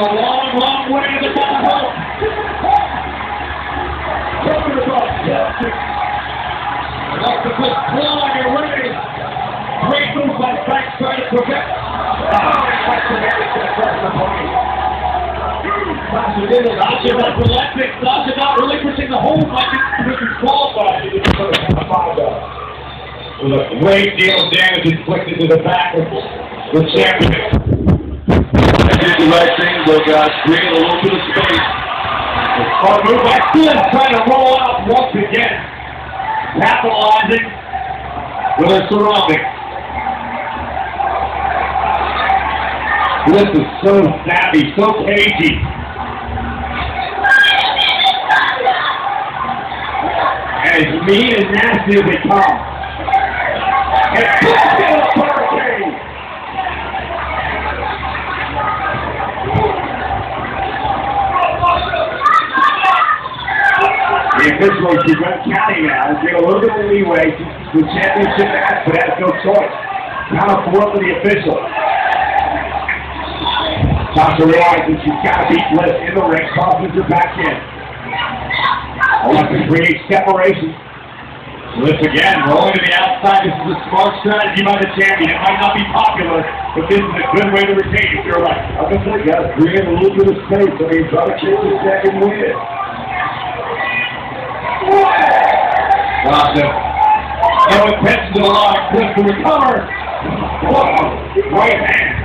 a long, long way to the Celtic. Octopus clawing and winning. Great by Banks trying to. Oh, the across the not relinquishing the hold disqualified. A great deal of damage inflicted to the back of the champion. The though, guys. Create a little bit of space. Oh, move by Flynn trying to roll out once again. Capitalizing with her surroundings. This is so savvy, so cagey. As mean and nasty as they come. The officials, she's got county now, give a little bit of leeway to the championship match, but has no choice. Count of four for the official. Sasha realizes she's got to beat Bliss in the ring, crosses her back in. Alexa creates separation. Bliss again, rolling to the outside. This is a smart strategy by the champion. It might not be popular, but this is a good way to retain if you're right. I'm going to say, guys, create a little bit of space. I mean, try to kill the second win. Sasha. No intention to allow Bliss to recover. Whoa, right hand.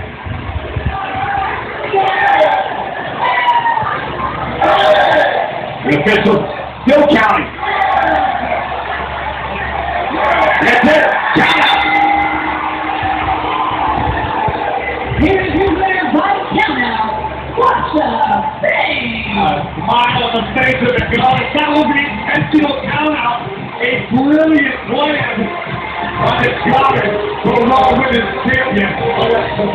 The official still counting. That's it. Count out. Here's your winner by countout. What's a thing? A smile on the face of the guy. That will be Raw Women's Champion, Alexa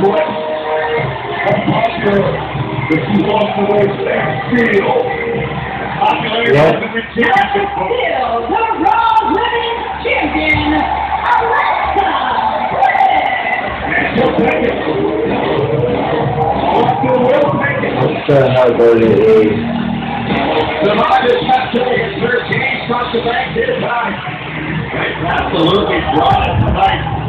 the the Raw Women's Champion, Alexa Bliss. And she'll take it. Alexa will take it. I'm trying how good it is. Survivors have to make 13 front to back this time. Absolutely brought it tonight.